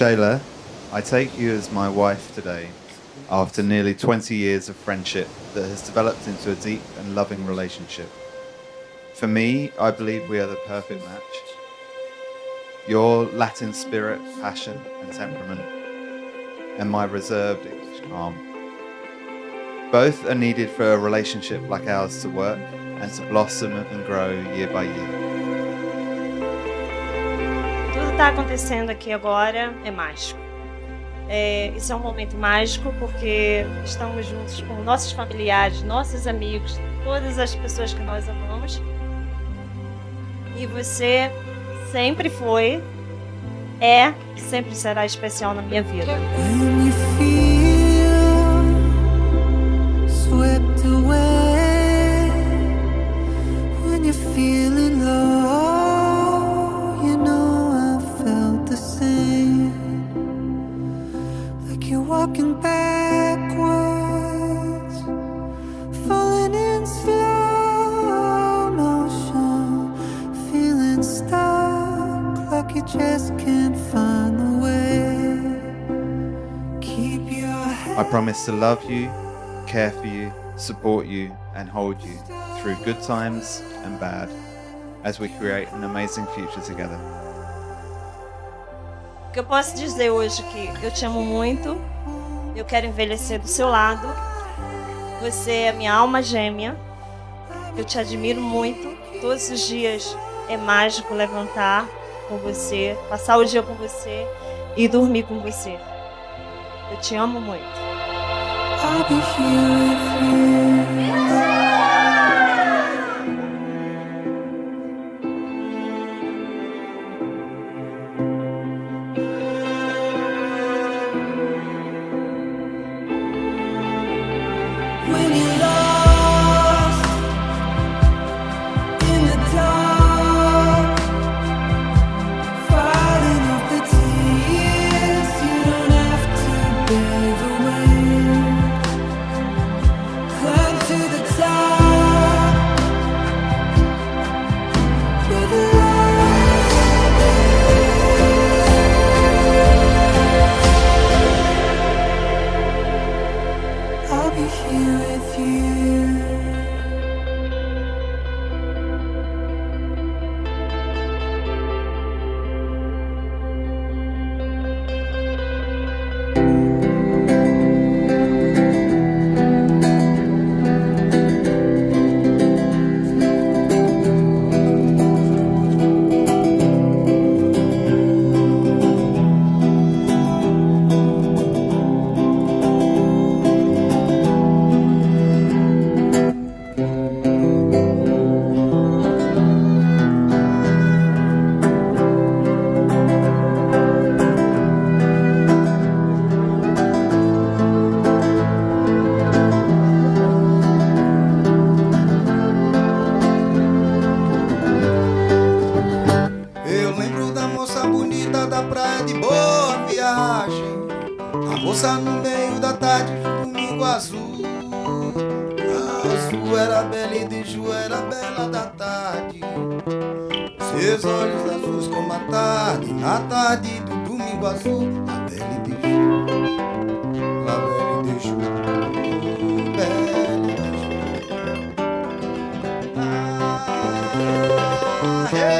Shayla, I take you as my wife today after nearly 20 years of friendship that has developed into a deep and loving relationship. For me, I believe we are the perfect match. Your Latin spirit, passion, and temperament, and my reserved calm. Both are needed for a relationship like ours to work and to blossom and grow year by year. Tudo está acontecendo aqui agora é mágico. É, isso é um momento mágico porque estamos juntos com nossos familiares, nossos amigos, todas as pessoas que nós amamos. E você sempre foi, é e sempre será especial na minha vida. I promise to love you, care for you, support you, and hold you through good times and bad as we create an amazing future together. O que eu posso dizer hoje é que eu te amo muito, eu quero envelhecer do seu lado, você é minha alma gêmea, eu te admiro muito, todos os dias é mágico levantar com você, passar o dia com você e dormir com você. Eu te amo muito. I'll be here with you. Da praia de boa viagem. A moça no meio da tarde de domingo azul. Azul era bela e de Ju era bela da tarde. Seus olhos azuis como a tarde, na tarde do domingo azul. A bela e de Ju, a bela e de Ju, bela e Ju. Ah, hey.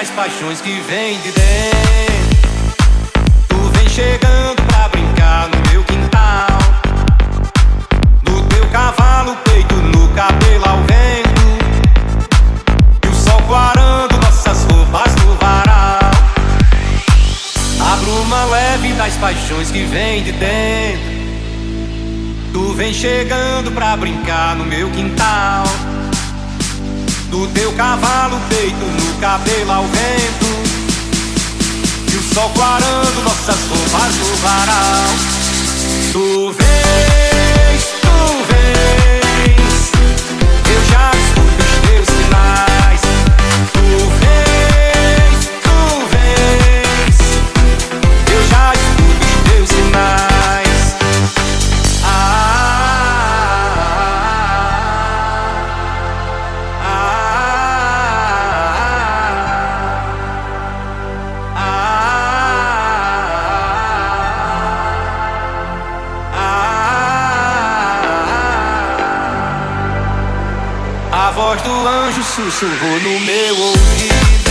das paixões que vem de dentro. Tu vem chegando pra brincar no meu quintal. No teu cavalo, peito, no cabelo ao vento. E o sol quarando nossas roupas no varal. A bruma leve das paixões que vem de dentro. Tu vem chegando pra brincar no meu quintal. Do teu cavalo, peito, no cabelo ao vento. E o sol clarando nossas sussurrou no meu ouvido.